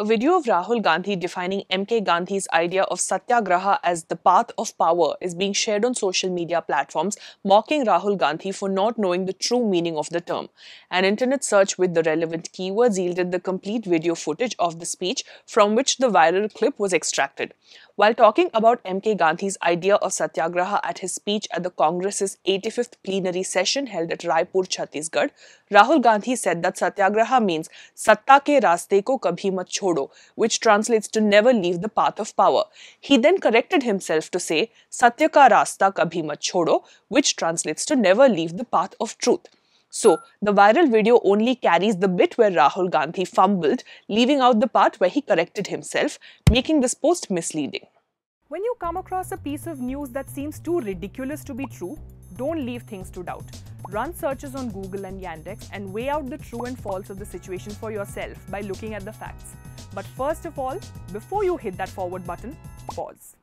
A video of Rahul Gandhi defining MK Gandhi's idea of satyagraha as the path of power is being shared on social media platforms, mocking Rahul Gandhi for not knowing the true meaning of the term. An internet search with the relevant keywords yielded the complete video footage of the speech from which the viral clip was extracted. While talking about MK Gandhi's idea of satyagraha at his speech at the Congress's 85th plenary session held at Raipur, Chhattisgarh, Rahul Gandhi said that satyagraha means satta ke raste ko kabhi mat chodo, which translates to never leave the path of power. He then corrected himself to say satya ka rasta kabhi mat chodo, which translates to never leave the path of truth. So, the viral video only carries the bit where Rahul Gandhi fumbled, leaving out the part where he corrected himself, making this post misleading. When you come across a piece of news that seems too ridiculous to be true, don't leave things to doubt. Run searches on Google and Yandex and weigh out the true and false of the situation for yourself by looking at the facts. But first of all, before you hit that forward button, pause.